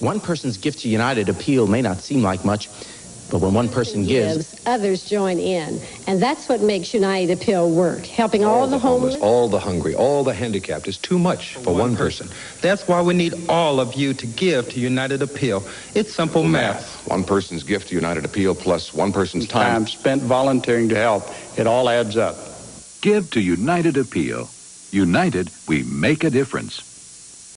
One person's gift to United Appeal may not seem like much, but when one person gives, others join in. And that's what makes United Appeal work, helping all, all the homeless, all the hungry, all the handicapped is too much for, for one, one person. person. That's why we need all of you to give to United Appeal. It's simple math. math. One person's gift to United Appeal plus one person's time. time spent volunteering to help. It all adds up. Give to United Appeal. United, we make a difference.